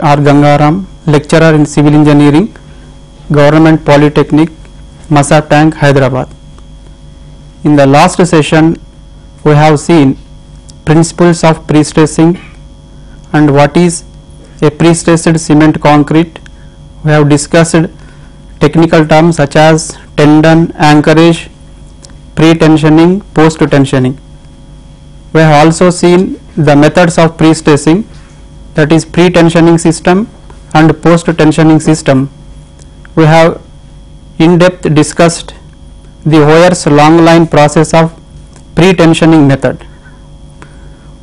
R. Gangaram, lecturer in civil engineering, Government Polytechnic, Masab Tank, Hyderabad. In the last session, we have seen principles of pre-stressing and what is a pre-stressed cement concrete. We have discussed technical terms such as tendon, anchorage, pre-tensioning, post-tensioning. We have also seen the methods of pre-stressing that is pre-tensioning system and post-tensioning system. We have in depth discussed the Hoyer's long line process of pre-tensioning method.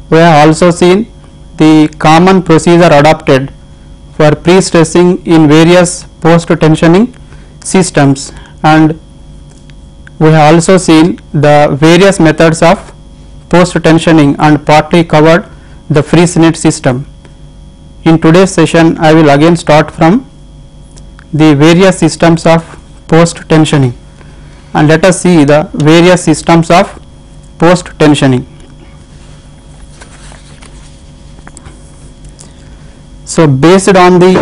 We have also seen the common procedure adopted for pre-stressing in various post-tensioning systems and we have also seen the various methods of post-tensioning and partly covered the Freyssinet system. In today's session, I will again start from the various systems of post-tensioning and let us see the various systems of post-tensioning. So, based on the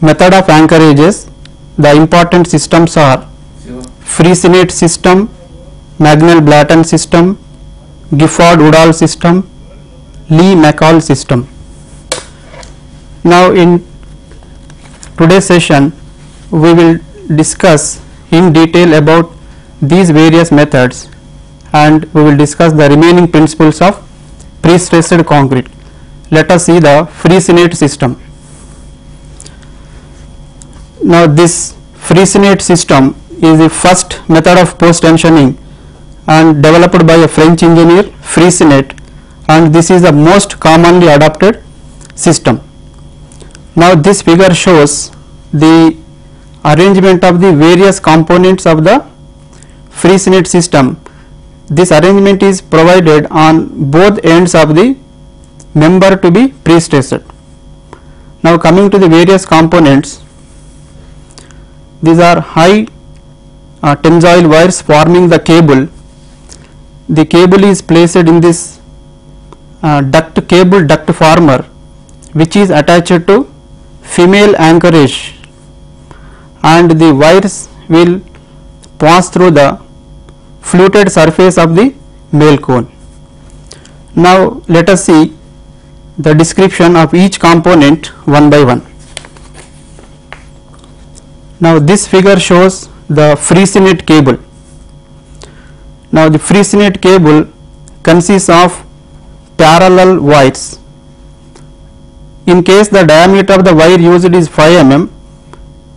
method of anchorages, the important systems are Freyssinet system, Magnel-Blaton system, Gifford-Udall system, Lee-McCall system. Now, in today's session, we will discuss in detail about these various methods and we will discuss the remaining principles of pre-stressed concrete. Let us see the Freyssinet system. Now, this Freyssinet system is the first method of post tensioning and developed by a French engineer Freyssinet and this is the most commonly adopted system. Now, this figure shows the arrangement of the various components of the Freyssinet system. This arrangement is provided on both ends of the member to be pre-stressed. Now, coming to the various components, these are high uh, tensile wires forming the cable. The cable is placed in this uh, duct cable duct former which is attached to female anchorage and the wires will pass through the fluted surface of the male cone. Now let us see the description of each component one by one. Now this figure shows the Freyssinet cable. Now the Freyssinet cable consists of parallel wires. In case the diameter of the wire used is 5 mm,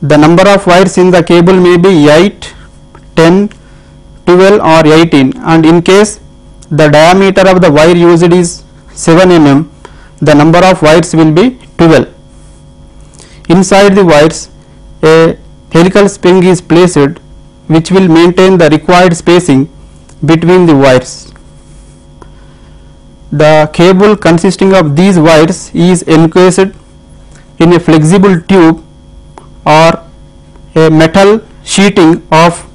the number of wires in the cable may be 8, 10, 12 or 18 and in case the diameter of the wire used is 7 mm, the number of wires will be 12. Inside the wires a helical spring is placed which will maintain the required spacing between the wires. The cable consisting of these wires is encased in a flexible tube or a metal sheeting of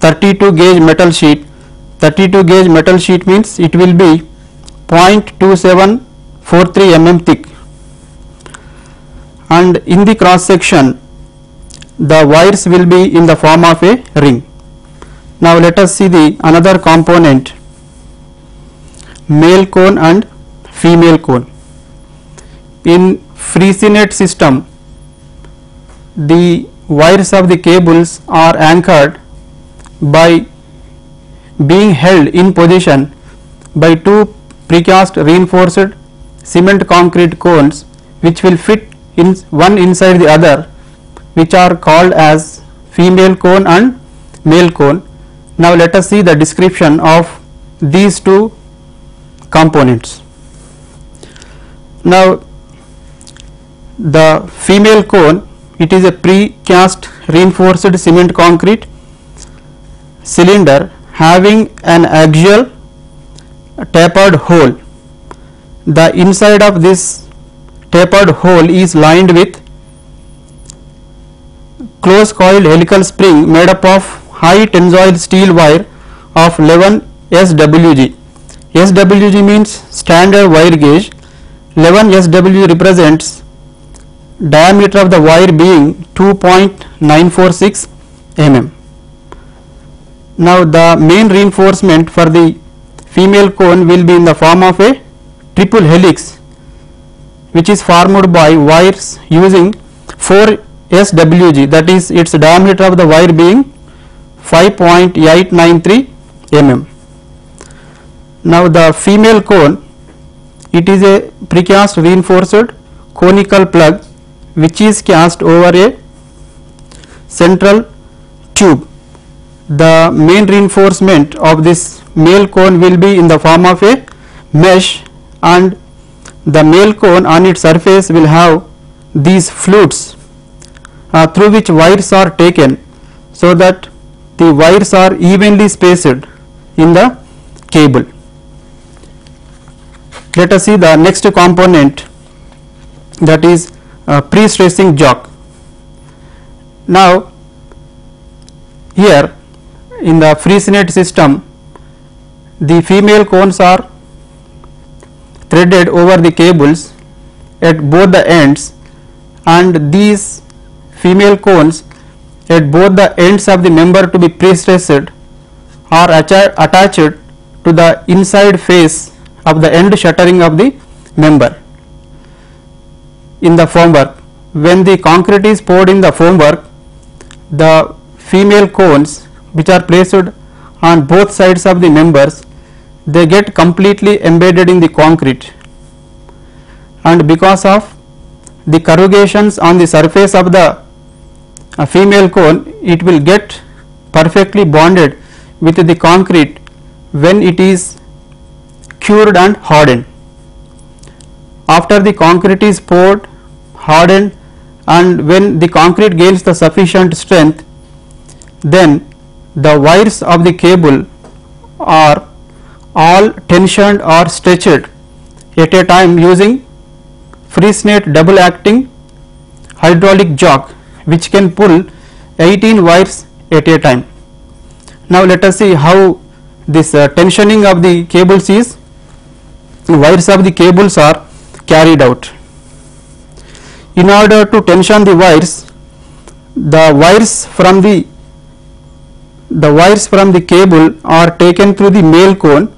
32 gauge metal sheet. 32 gauge metal sheet means it will be 0.2743 mm thick and in the cross section the wires will be in the form of a ring. Now let us see the another component male cone and female cone. In Freyssinet system the wires of the cables are anchored by being held in position by two precast reinforced cement concrete cones which will fit in one inside the other which are called as female cone and male cone. Now let us see the description of these two components. Now the female cone it is a precast reinforced cement concrete cylinder having an axial tapered hole. The inside of this tapered hole is lined with close coiled helical spring made up of high tensile steel wire of 11 SWG. SWG means standard wire gauge. 11 SWG represents diameter of the wire being 2.946 mm. Now the main reinforcement for the female cone will be in the form of a triple helix which is formed by wires using 4 SWG that is its diameter of the wire being 5.893 mm. Now the female cone it is a precast reinforced conical plug which is cast over a central tube. The main reinforcement of this male cone will be in the form of a mesh and the male cone on its surface will have these flutes uh, through which wires are taken so that the wires are evenly spaced in the cable. Let us see the next component that is uh, pre-stressing jock. Now here in the Freyssinet system the female cones are threaded over the cables at both the ends and these female cones at both the ends of the member to be pre-stressed are attached to the inside face of the end shuttering of the member in the formwork. When the concrete is poured in the formwork, the female cones which are placed on both sides of the members, they get completely embedded in the concrete and because of the corrugations on the surface of the uh, female cone, it will get perfectly bonded with the concrete when it is cured and hardened after the concrete is poured hardened and when the concrete gains the sufficient strength then the wires of the cable are all tensioned or stretched at a time using Freyssinet double acting hydraulic jock which can pull 18 wires at a time. Now let us see how this uh, tensioning of the cables is wires of the cables are carried out. In order to tension the wires, the wires from the the wires from the cable are taken through the male cone,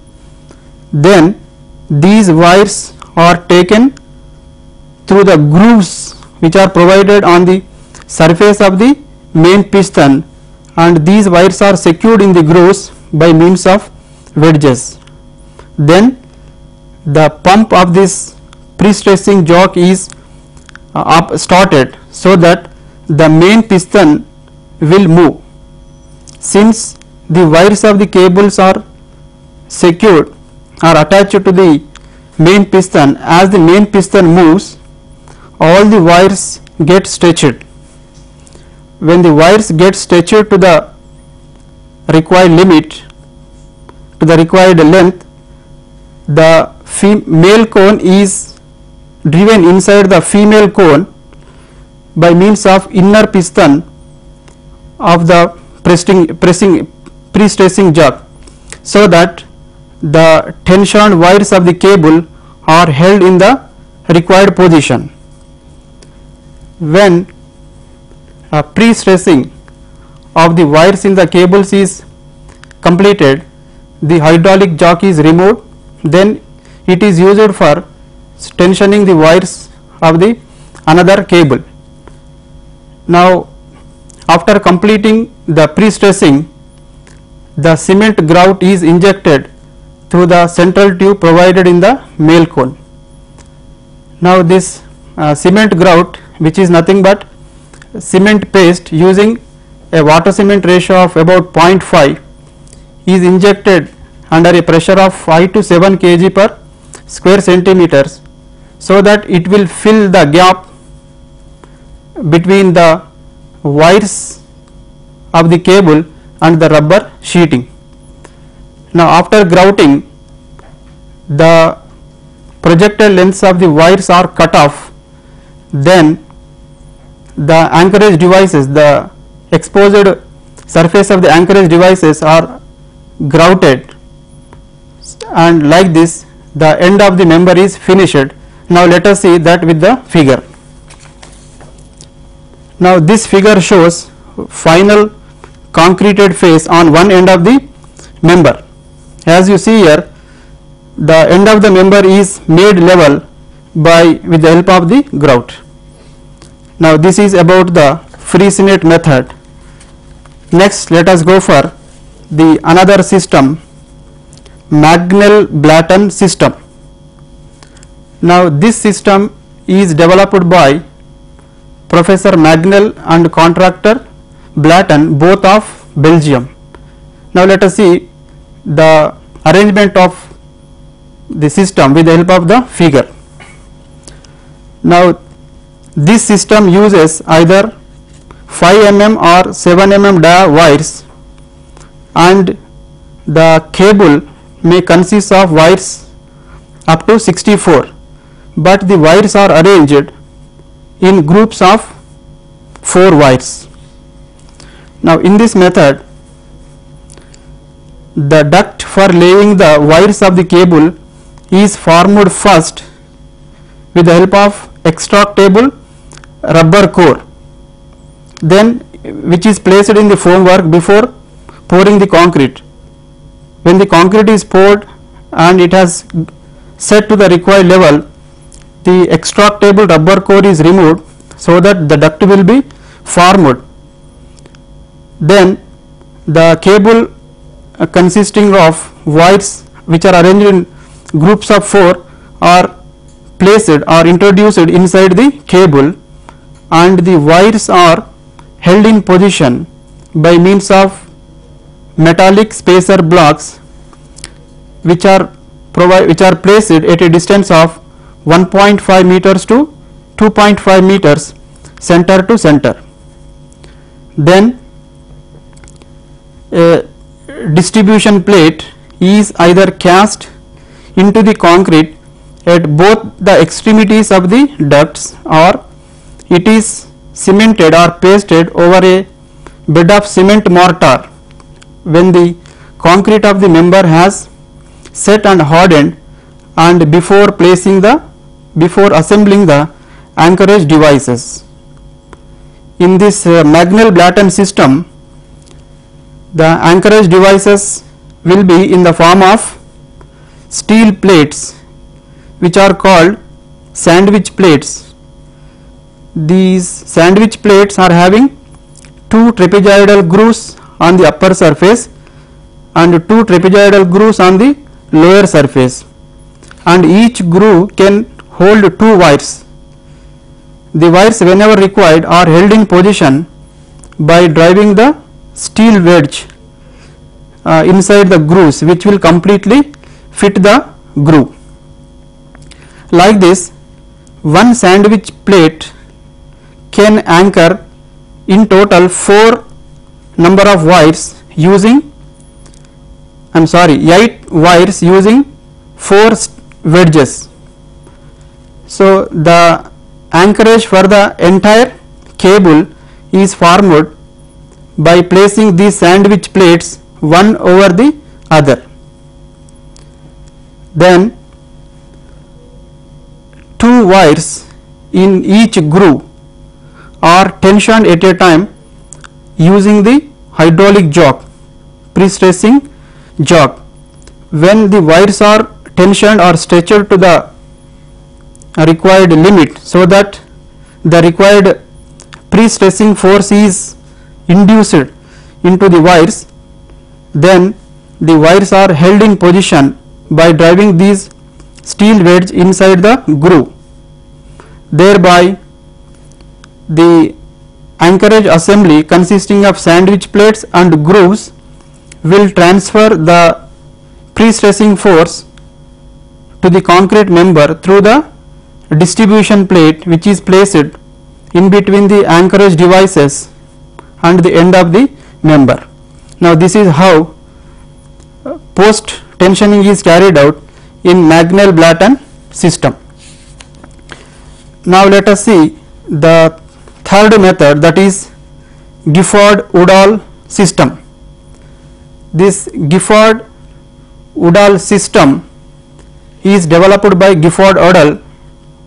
then these wires are taken through the grooves which are provided on the surface of the main piston and these wires are secured in the grooves by means of wedges. Then the pump of this pre-stressing jock is uh, up started so that the main piston will move. Since the wires of the cables are secured are attached to the main piston as the main piston moves all the wires get stretched. When the wires get stretched to the required limit to the required length the male cone is driven inside the female cone by means of inner piston of the pressing, pressing pre-stressing jock so that the tensioned wires of the cable are held in the required position. When pre-stressing of the wires in the cables is completed, the hydraulic jock is removed, then it is used for tensioning the wires of the another cable. Now after completing the pre-stressing the cement grout is injected through the central tube provided in the male cone. Now this uh, cement grout which is nothing but cement paste using a water cement ratio of about 0.5 is injected under a pressure of 5 to 7 kg per square centimeters so that it will fill the gap between the wires of the cable and the rubber sheeting. Now after grouting the projected lengths of the wires are cut off then the anchorage devices the exposed surface of the anchorage devices are grouted and like this the end of the member is finished now let us see that with the figure. Now this figure shows final concreted face on one end of the member. As you see here, the end of the member is made level by with the help of the grout. Now this is about the Freyssinet method. Next let us go for the another system Magnel-Blaton system. Now this system is developed by Professor Magnell and contractor Blatten both of Belgium. Now let us see the arrangement of the system with the help of the figure. Now this system uses either 5 mm or 7 mm dia wires and the cable may consist of wires up to 64 but the wires are arranged in groups of 4 wires. Now in this method the duct for laying the wires of the cable is formed first with the help of extractable rubber core then which is placed in the formwork before pouring the concrete. When the concrete is poured and it has set to the required level the extractable rubber core is removed so that the duct will be formed. Then the cable uh, consisting of wires which are arranged in groups of 4 are placed or introduced inside the cable and the wires are held in position by means of metallic spacer blocks which are provide which are placed at a distance of 1.5 meters to 2.5 meters center to center. Then a distribution plate is either cast into the concrete at both the extremities of the ducts or it is cemented or pasted over a bed of cement mortar when the concrete of the member has set and hardened and before placing the before assembling the anchorage devices. In this uh, Magnel-Blaton system the anchorage devices will be in the form of steel plates which are called sandwich plates. These sandwich plates are having two trapezoidal grooves on the upper surface and two trapezoidal grooves on the lower surface and each groove can hold two wires. The wires whenever required are held in position by driving the steel wedge uh, inside the grooves which will completely fit the groove. Like this one sandwich plate can anchor in total 4 number of wires using I am sorry 8 wires using 4 wedges. So, the anchorage for the entire cable is formed by placing these sandwich plates one over the other. Then two wires in each groove are tensioned at a time using the hydraulic jock pre-stressing jock. When the wires are tensioned or stretched to the required limit so that the required pre-stressing force is induced into the wires then the wires are held in position by driving these steel wedge inside the groove thereby the anchorage assembly consisting of sandwich plates and grooves will transfer the pre-stressing force to the concrete member through the distribution plate which is placed in between the anchorage devices and the end of the member. Now this is how uh, post tensioning is carried out in Magnel-Blaton system. Now let us see the third method that is Gifford-Udall system. This Gifford-Udall system is developed by Gifford-Udall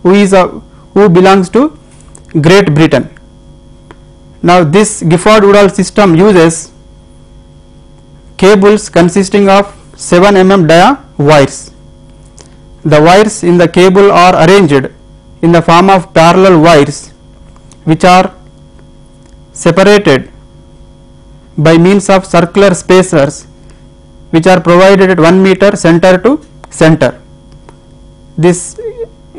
who is a who belongs to Great Britain Now this Gifford-Udall system uses cables consisting of 7 mm dia wires. The wires in the cable are arranged in the form of parallel wires which are separated by means of circular spacers which are provided at 1 meter center to center. This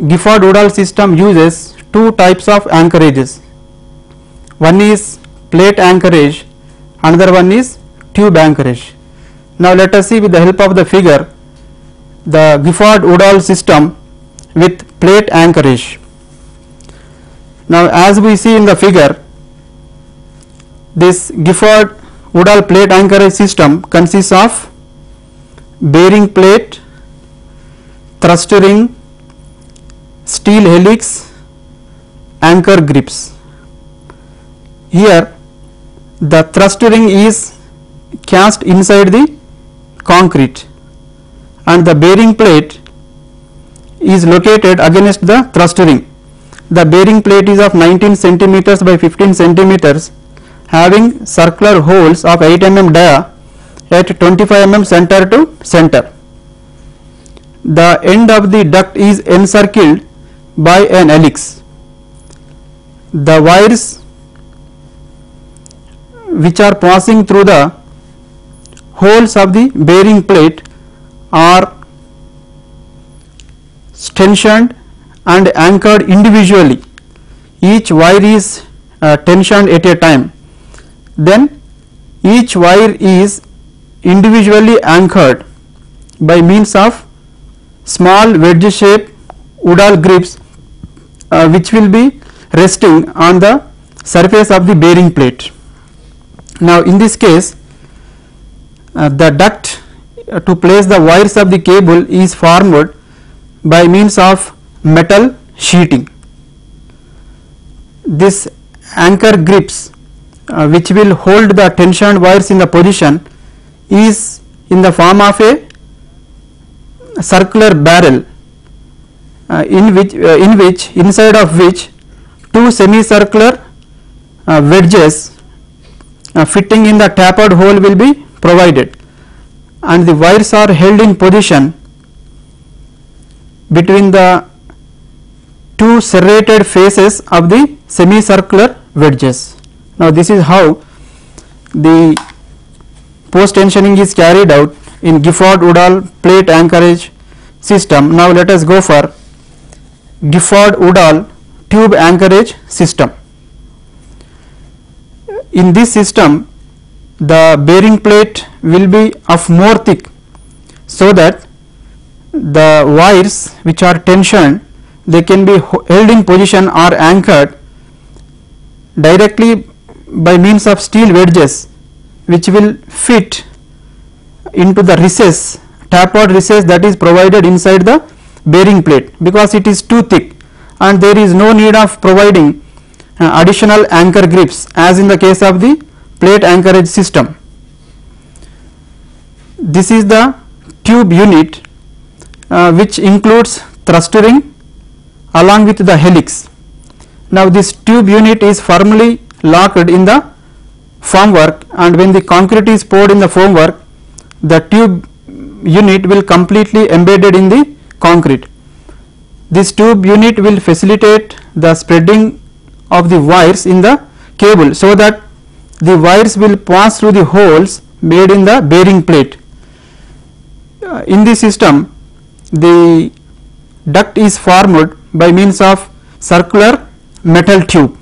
Gifford-Udall system uses two types of anchorages. One is plate anchorage, another one is tube anchorage. Now let us see with the help of the figure the Gifford-Udall system with plate anchorage. Now as we see in the figure this Gifford-Udall plate anchorage system consists of bearing plate, thrust ring, steel helix, anchor grips. Here the thrust ring is cast inside the concrete and the bearing plate is located against the thrust ring. The bearing plate is of 19 centimeters by 15 centimeters having circular holes of 8 mm dia at 25 mm center to center. The end of the duct is encircled by an helix. The wires which are passing through the holes of the bearing plate are tensioned and anchored individually. Each wire is uh, tensioned at a time. Then each wire is individually anchored by means of small wedge shaped Udall grips uh, which will be resting on the surface of the bearing plate. Now in this case uh, the duct uh, to place the wires of the cable is formed by means of metal sheeting. This anchor grips uh, which will hold the tensioned wires in the position is in the form of a circular barrel uh, in which uh, in which inside of which two semicircular uh, wedges uh, fitting in the tapered hole will be provided and the wires are held in position between the two serrated faces of the semicircular wedges. Now this is how the post tensioning is carried out in Gifford-Udall plate anchorage system. Now let us go for Gifford-Udall tube anchorage system. In this system the bearing plate will be of more thick so that the wires which are tensioned they can be held in position or anchored directly by means of steel wedges which will fit into the recess tapered recess that is provided inside the bearing plate because it is too thick and there is no need of providing uh, additional anchor grips as in the case of the plate anchorage system. This is the tube unit uh, which includes thrust ring along with the helix. Now this tube unit is firmly locked in the formwork and when the concrete is poured in the formwork the tube unit will completely embedded in the concrete. This tube unit will facilitate the spreading of the wires in the cable so that the wires will pass through the holes made in the bearing plate. Uh, in this system the duct is formed by means of circular metal tube.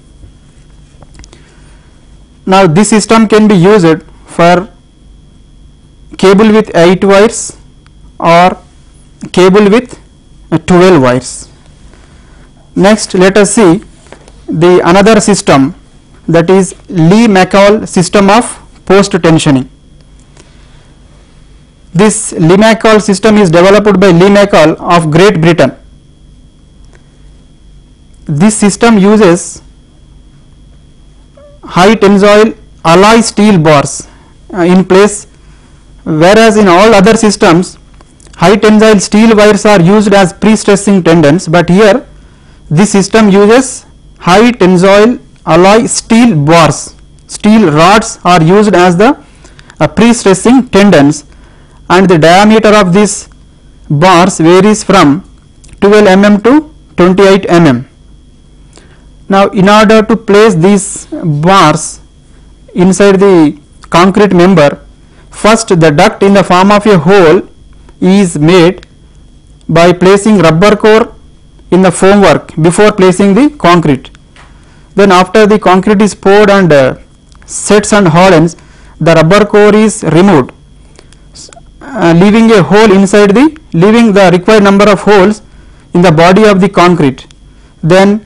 Now this system can be used for cable with 8 wires or cable with 12 wires. Next let us see the another system that is Lee McCall system of post tensioning. This McCall system is developed by McCall of Great Britain. This system uses high tensile alloy steel bars uh, in place whereas in all other systems high tensile steel wires are used as pre-stressing tendons but here this system uses high tensile alloy steel bars, steel rods are used as the uh, pre-stressing tendons and the diameter of these bars varies from 12 mm to 28 mm. Now, in order to place these bars inside the concrete member, first the duct in the form of a hole is made by placing rubber core in the formwork before placing the concrete. Then after the concrete is poured and uh, sets and hardens, the rubber core is removed, uh, leaving a hole inside the, leaving the required number of holes in the body of the concrete. Then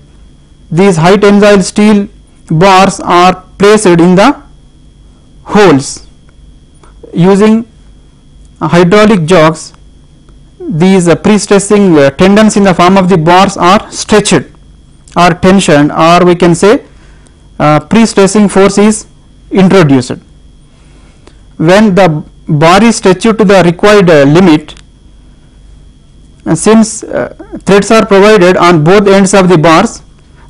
these high tensile steel bars are placed in the holes using hydraulic jogs these uh, pre-stressing uh, tendons in the form of the bars are stretched or tensioned or we can say uh, pre-stressing force is introduced. When the bar is stretched to the required uh, limit. Since uh, threads are provided on both ends of the bars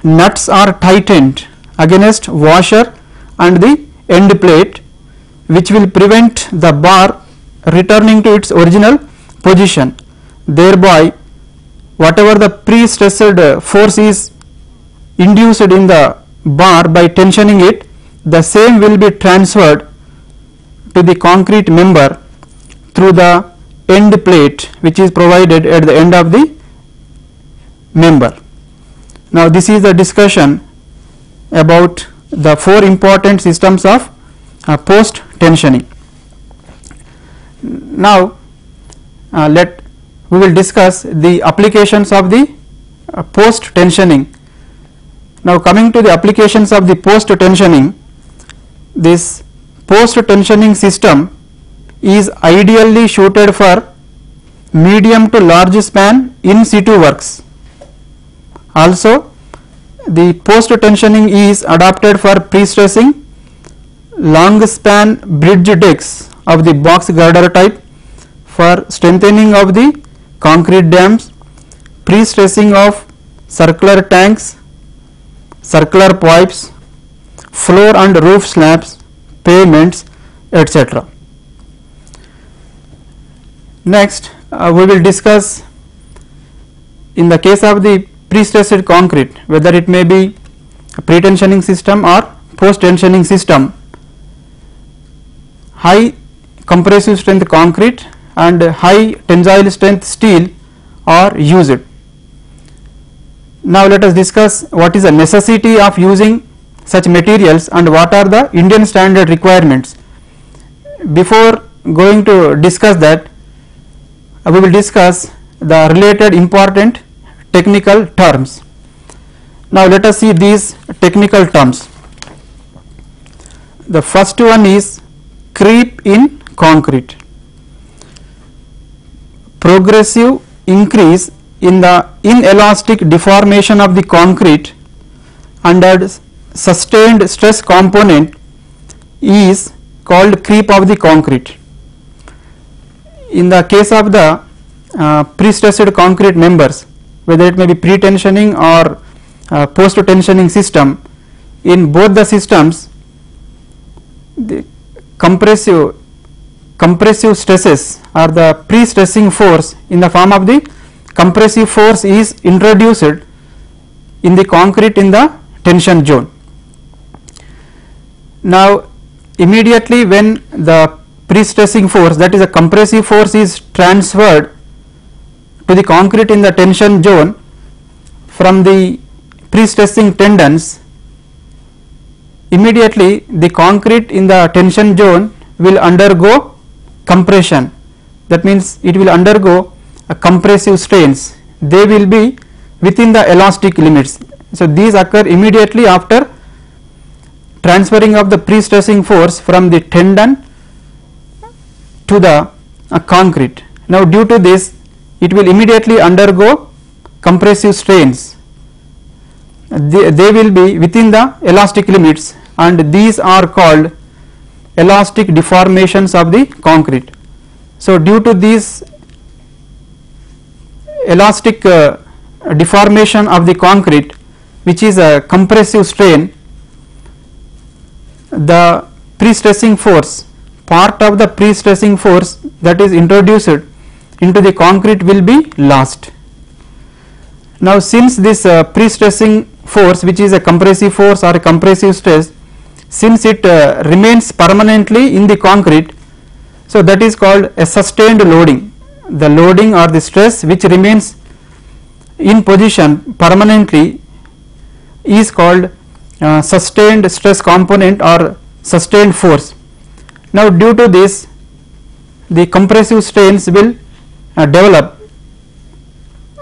nuts are tightened against washer and the end plate which will prevent the bar returning to its original position. Thereby whatever the pre-stressed uh, force is induced in the bar by tensioning it the same will be transferred to the concrete member through the end plate which is provided at the end of the member. Now, this is the discussion about the four important systems of uh, post tensioning. Now, uh, let we will discuss the applications of the uh, post tensioning. Now, coming to the applications of the post tensioning, this post tensioning system is ideally suited for medium to large span in situ works. Also, the post tensioning is adapted for pre-stressing long span bridge decks of the box girder type for strengthening of the concrete dams, pre-stressing of circular tanks, circular pipes, floor and roof slabs, pavements, etc. Next, uh, we will discuss in the case of the pre-stressed concrete whether it may be a pre-tensioning system or post-tensioning system. High compressive strength concrete and high tensile strength steel are used. Now let us discuss what is the necessity of using such materials and what are the Indian standard requirements. Before going to discuss that, we will discuss the related important technical terms. Now let us see these technical terms. The first one is creep in concrete progressive increase in the inelastic deformation of the concrete under sustained stress component is called creep of the concrete. In the case of the uh, pre-stressed concrete members whether it may be pre-tensioning or uh, post-tensioning system in both the systems the compressive compressive stresses or the pre-stressing force in the form of the compressive force is introduced in the concrete in the tension zone. Now, immediately when the pre-stressing force that is a compressive force is transferred to the concrete in the tension zone from the pre-stressing tendons immediately the concrete in the tension zone will undergo compression that means it will undergo a compressive strains they will be within the elastic limits. So, these occur immediately after transferring of the pre-stressing force from the tendon to the uh, concrete. Now, due to this it will immediately undergo compressive strains they, they will be within the elastic limits and these are called elastic deformations of the concrete. So, due to these elastic uh, deformation of the concrete which is a compressive strain the pre-stressing force part of the pre-stressing force that is introduced into the concrete will be lost. Now since this uh, pre-stressing force which is a compressive force or a compressive stress since it uh, remains permanently in the concrete so that is called a sustained loading the loading or the stress which remains in position permanently is called uh, sustained stress component or sustained force. Now due to this the compressive strains will uh, develop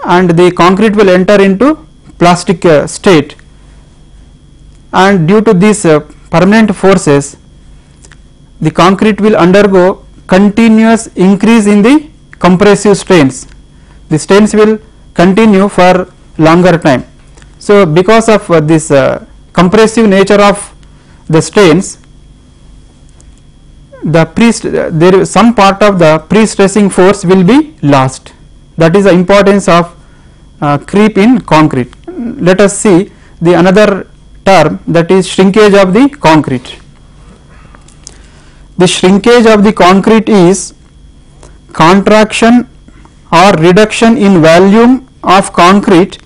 and the concrete will enter into plastic uh, state. And due to these uh, permanent forces the concrete will undergo continuous increase in the compressive strains. The strains will continue for longer time. So because of uh, this compressive nature of the strains the pre there some part of the pre-stressing force will be lost. That is the importance of uh, creep in concrete. Let us see the another term that is shrinkage of the concrete. The shrinkage of the concrete is contraction or reduction in volume of concrete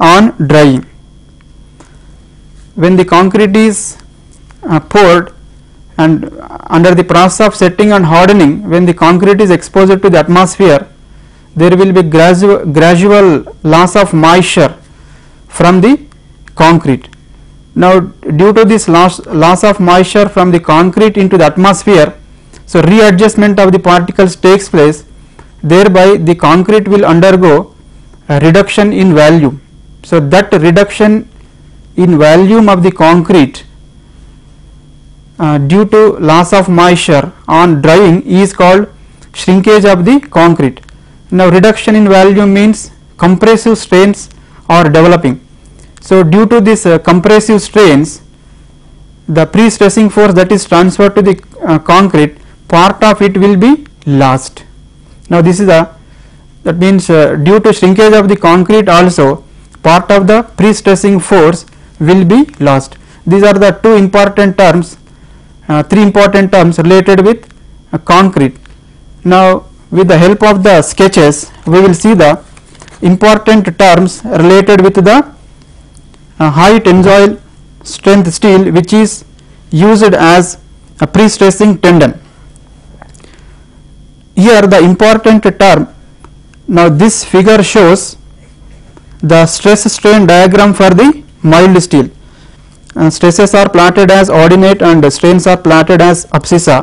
on drying when the concrete is uh, poured and under the process of setting and hardening when the concrete is exposed to the atmosphere there will be gradual, gradual loss of moisture from the concrete. Now due to this loss, loss of moisture from the concrete into the atmosphere so readjustment of the particles takes place thereby the concrete will undergo a reduction in volume. So that reduction in volume of the concrete uh, due to loss of moisture on drying is called shrinkage of the concrete. Now reduction in volume means compressive strains are developing. So due to this uh, compressive strains the pre-stressing force that is transferred to the uh, concrete part of it will be lost. Now this is a that means uh, due to shrinkage of the concrete also part of the pre-stressing force will be lost. These are the two important terms uh, three important terms related with uh, concrete. Now with the help of the sketches we will see the important terms related with the uh, high tensile strength steel which is used as a pre-stressing tendon. Here the important term now this figure shows the stress strain diagram for the mild steel. Stresses are plotted as ordinate and strains are plotted as abscissa.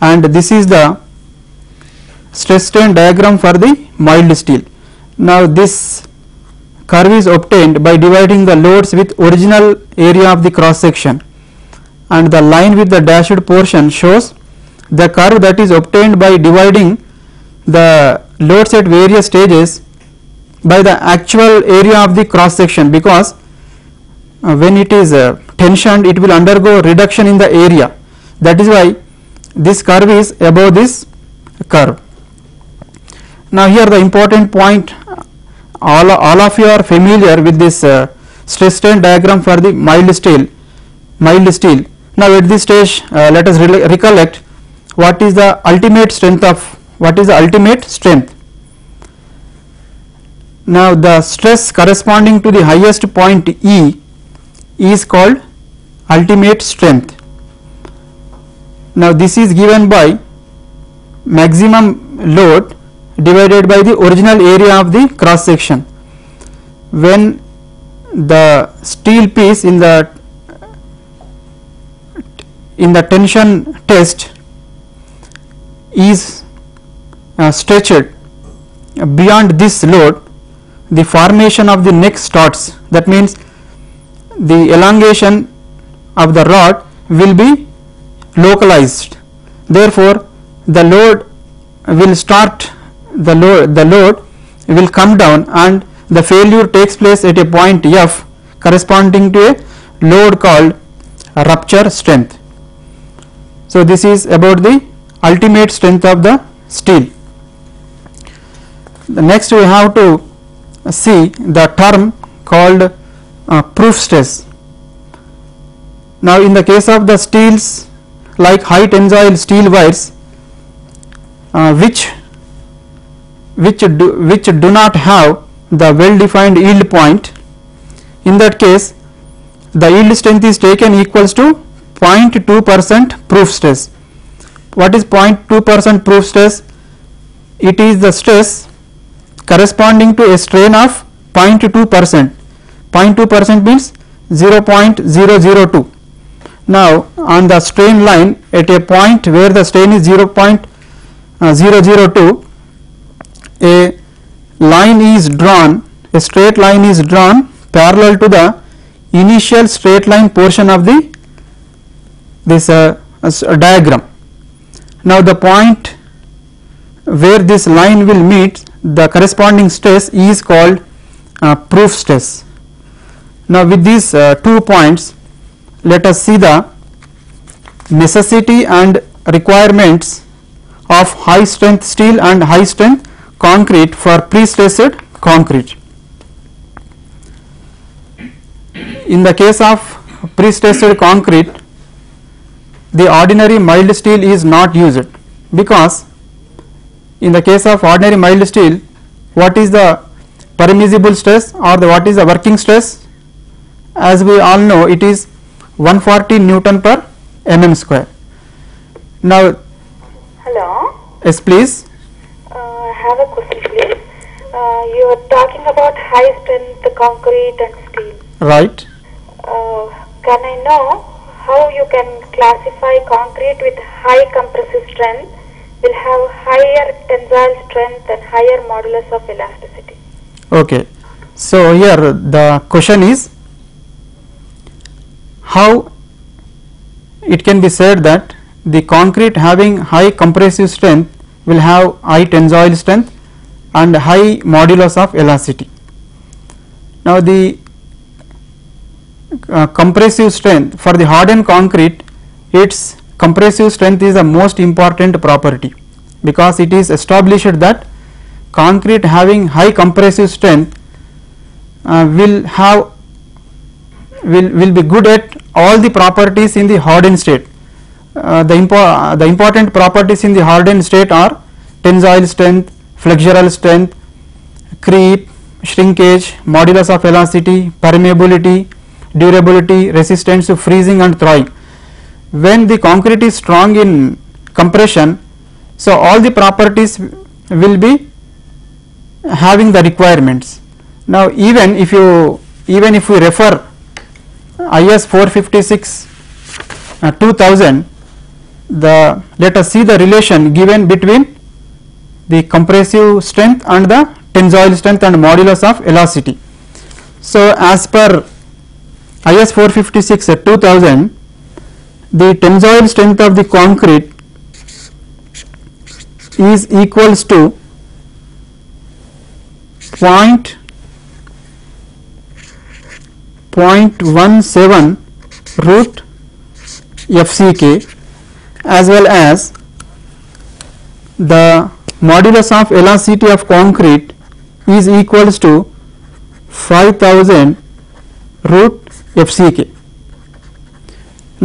And this is the stress strain diagram for the mild steel. Now this curve is obtained by dividing the loads with original area of the cross section. And the line with the dashed portion shows the curve that is obtained by dividing the loads at various stages by the actual area of the cross section because uh, when it is uh, tensioned it will undergo reduction in the area that is why this curve is above this curve. Now here the important point all, all of you are familiar with this uh, stress strain diagram for the mild steel mild steel. Now at this stage uh, let us re recollect what is the ultimate strength of what is the ultimate strength. Now the stress corresponding to the highest point E is called ultimate strength. Now this is given by maximum load divided by the original area of the cross section. When the steel piece in the in the tension test is uh, stretched beyond this load the formation of the neck starts that means the elongation of the rod will be localized. Therefore the load will start the load the load will come down and the failure takes place at a point f corresponding to a load called rupture strength. So this is about the ultimate strength of the steel. The next we have to see the term called uh, proof stress. Now in the case of the steels like high tensile steel wires uh, which which do, which do not have the well defined yield point in that case the yield strength is taken equals to 0.2 percent proof stress. What is 0.2 percent proof stress? It is the stress corresponding to a strain of 0.2 percent. 0.2 percent means 0.002. Now on the strain line at a point where the strain is 0.002 a line is drawn a straight line is drawn parallel to the initial straight line portion of the this uh, uh, diagram. Now the point where this line will meet the corresponding stress is called uh, proof stress. Now with these uh, two points let us see the necessity and requirements of high strength steel and high strength concrete for pre-stressed concrete. In the case of pre-stressed concrete the ordinary mild steel is not used because in the case of ordinary mild steel what is the permissible stress or the what is the working stress as we all know it is 140 Newton per mm square. Now, Hello. yes please. Uh, I have a question, please. Uh, you are talking about high strength concrete and steel. Right. Uh, can I know how you can classify concrete with high compressive strength will have higher tensile strength and higher modulus of elasticity? Okay. So here the question is how it can be said that the concrete having high compressive strength will have high tensile strength and high modulus of elasticity. Now the uh, compressive strength for the hardened concrete its compressive strength is the most important property because it is established that concrete having high compressive strength uh, will have will will be good at all the properties in the hardened state. Uh, the, impo uh, the important properties in the hardened state are tensile strength, flexural strength, creep, shrinkage, modulus of elasticity, permeability, durability, resistance to freezing and thawing. When the concrete is strong in compression, so all the properties will be having the requirements. Now even if you even if we refer IS 456 uh, 2000 the let us see the relation given between the compressive strength and the tensile strength and modulus of elasticity. So as per IS 456 uh, 2000 the tensile strength of the concrete is equals to point point one seven root FCK as well as the modulus of elasticity of concrete is equals to 5000 root FCK.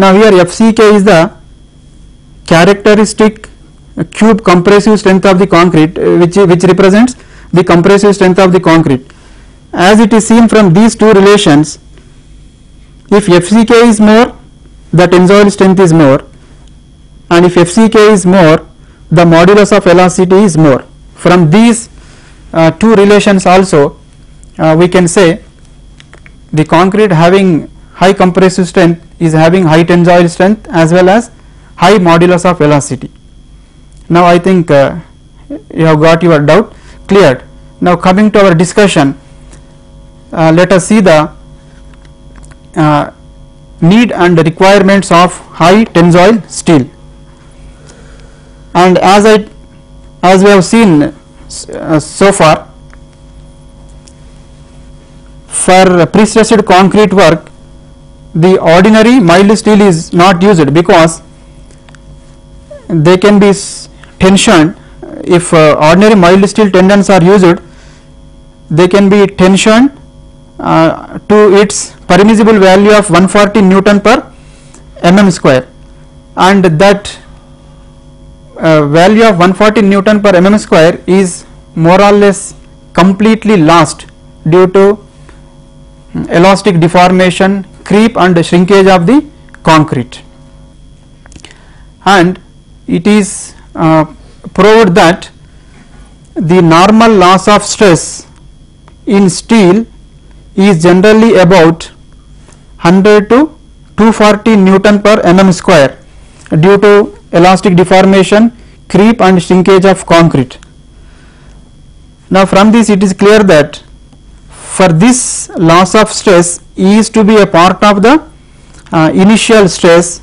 Now here FCK is the characteristic cube compressive strength of the concrete uh, which which represents the compressive strength of the concrete. As it is seen from these two relations if FCK is more the tensile strength is more and if FCK is more the modulus of elasticity is more. From these uh, two relations also uh, we can say the concrete having high compressive strength is having high tensile strength as well as high modulus of elasticity. Now I think uh, you have got your doubt cleared. Now coming to our discussion uh, let us see the uh, need and requirements of high tensile steel and as I as we have seen uh, so far for pre-stressed concrete work the ordinary mild steel is not used because they can be tensioned. If uh, ordinary mild steel tendons are used they can be tensioned uh, to its permissible value of 140 Newton per mm square. And that uh, value of 140 Newton per mm square is more or less completely lost due to mm, elastic deformation, creep and shrinkage of the concrete. And it is uh, proved that the normal loss of stress in steel is generally about 100 to 240 Newton per mm square due to elastic deformation, creep and shrinkage of concrete. Now from this it is clear that for this loss of stress is to be a part of the uh, initial stress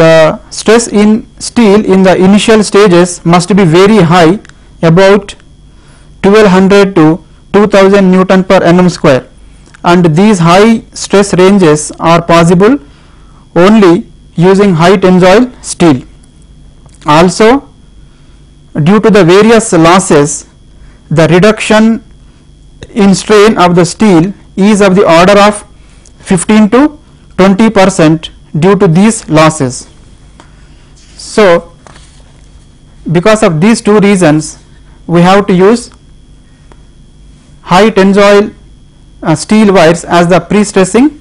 the stress in steel in the initial stages must be very high about 1200 to 2000 Newton per mm square and these high stress ranges are possible only using high tensile steel. Also due to the various losses the reduction in strain of the steel is of the order of 15 to 20 percent due to these losses. So because of these two reasons we have to use high tensile uh, steel wires as the pre-stressing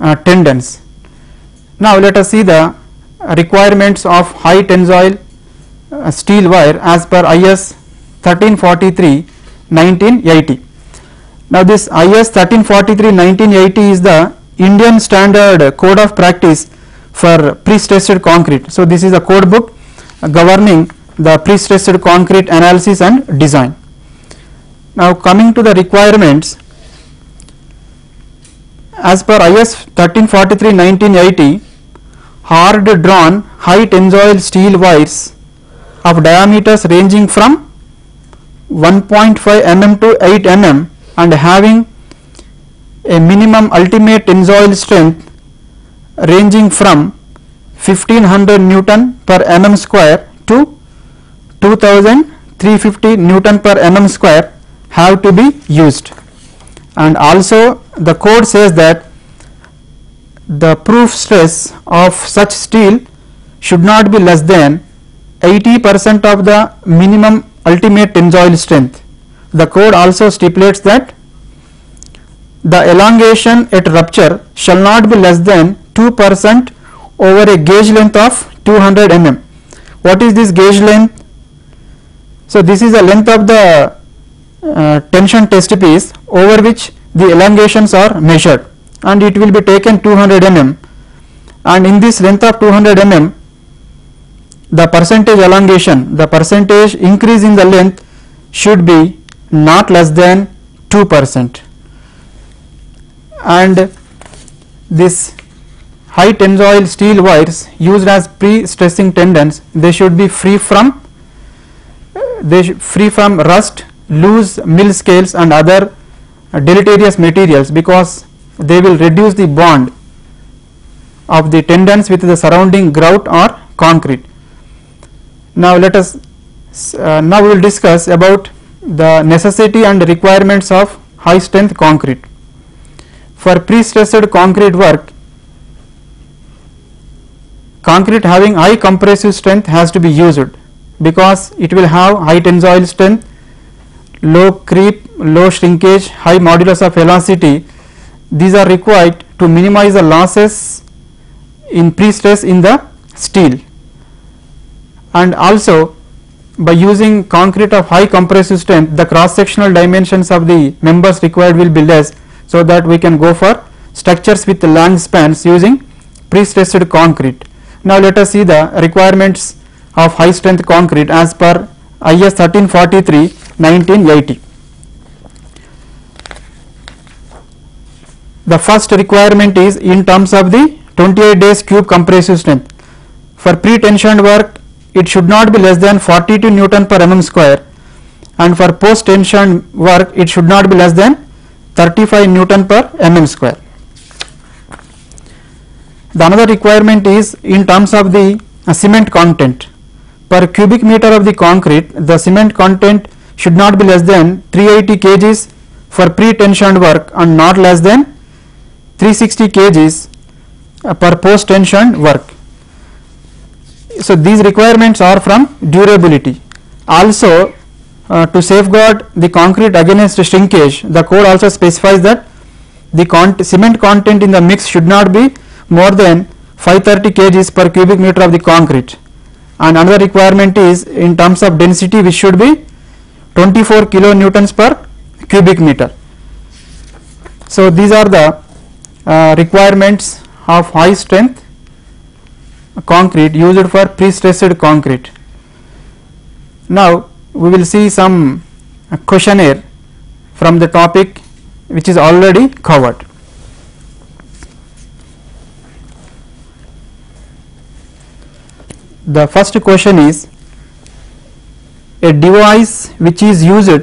uh, tendons. Now let us see the requirements of high tensile uh, steel wire as per IS 1343 1980. Now this IS 1343 1980 is the Indian standard code of practice for pre-stressed concrete. So this is a code book governing the pre-stressed concrete analysis and design. Now coming to the requirements as per IS 1343 1980 hard drawn high tensile steel wires of diameters ranging from 1.5 mm to 8 mm and having a minimum ultimate tensile strength ranging from 1500 Newton per mm square to 2350 Newton per mm square have to be used and also the code says that the proof stress of such steel should not be less than 80 percent of the minimum ultimate tensile strength. The code also stipulates that the elongation at rupture shall not be less than 2 percent over a gauge length of 200 mm. What is this gauge length? So, this is the length of the uh, tension test piece over which the elongations are measured and it will be taken 200 mm and in this length of 200 mm the percentage elongation the percentage increase in the length should be not less than 2 percent and this high tensile steel wires used as pre-stressing tendons they should be free from they free from rust loose mill scales and other deleterious materials because they will reduce the bond of the tendons with the surrounding grout or concrete. Now let us uh, now we will discuss about the necessity and requirements of high strength concrete. For pre-stressed concrete work concrete having high compressive strength has to be used because it will have high tensile strength, low creep, low shrinkage, high modulus of elasticity these are required to minimize the losses in pre-stress in the steel and also by using concrete of high compressive strength the cross sectional dimensions of the members required will be less so that we can go for structures with long spans using pre-stressed concrete. Now let us see the requirements of high strength concrete as per IS 1343 1980. the first requirement is in terms of the 28 days cube compressive strength. For pre-tensioned work it should not be less than 42 Newton per mm square and for post-tensioned work it should not be less than 35 Newton per mm square. The another requirement is in terms of the uh, cement content. Per cubic meter of the concrete the cement content should not be less than 380 kgs for pre-tensioned work and not less than 360 kgs uh, per post tensioned work. So these requirements are from durability. Also uh, to safeguard the concrete against shrinkage, the code also specifies that the con cement content in the mix should not be more than 530 kgs per cubic meter of the concrete. And another requirement is in terms of density which should be 24 kilonewtons per cubic meter. So these are the uh, requirements of high strength concrete used for pre-stressed concrete. Now we will see some questionnaire from the topic which is already covered. The first question is a device which is used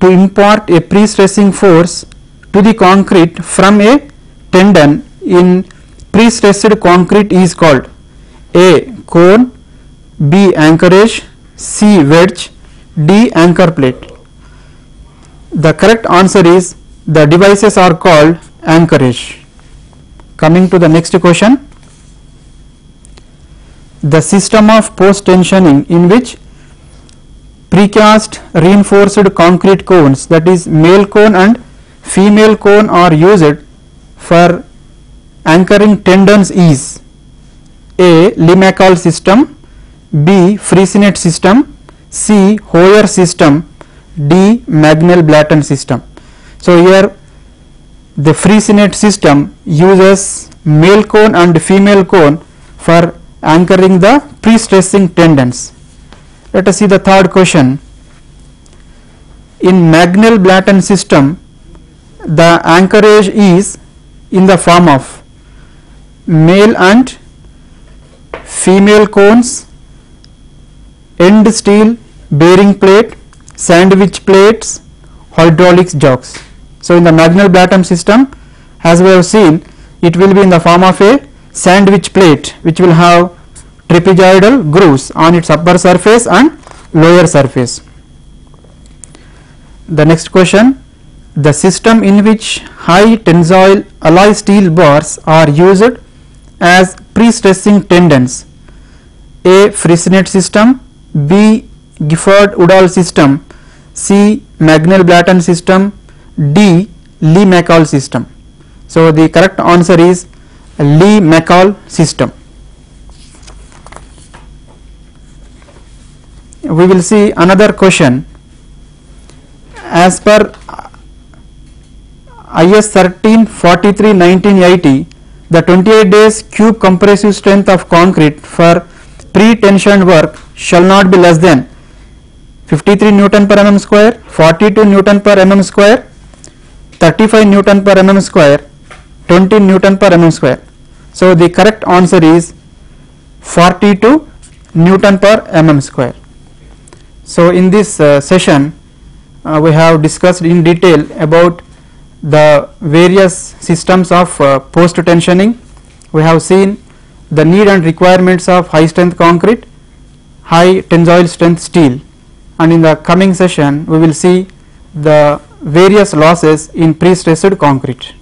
to impart a pre-stressing force to the concrete from a tendon in pre-stressed concrete is called A. Cone B. Anchorage C. Wedge D. Anchor plate. The correct answer is the devices are called anchorage. Coming to the next question. The system of post tensioning in which precast reinforced concrete cones that is male cone and female cone are used for anchoring tendons is A. Lee-McCall system B. Freycinet system C. Hoyer system D. Magnel-Blaton system. So, here the Freycinet system uses male cone and female cone for anchoring the pre-stressing tendons. Let us see the third question. In Magnel-Blaton system, the anchorage is in the form of male and female cones, end steel bearing plate, sandwich plates, hydraulics jogs. So, in the Magnel-Blaton system as we have seen it will be in the form of a sandwich plate which will have trapezoidal grooves on its upper surface and lower surface. The next question the system in which high tensile alloy steel bars are used as pre-stressing tendons A. Freycinet system B. Gifford Udall system C. Magnel-Blaton system D. Lee-McCall system. So, the correct answer is Lee-McCall system. We will see another question as per IS 1343 1980 the 28 days cube compressive strength of concrete for pre-tensioned work shall not be less than 53 Newton per mm square, 42 Newton per mm square, 35 Newton per mm square, 20 Newton per mm square. So, the correct answer is 42 Newton per mm square. So, in this uh, session uh, we have discussed in detail about the various systems of uh, post tensioning. We have seen the need and requirements of high strength concrete, high tensile strength steel and in the coming session we will see the various losses in pre-stressed concrete.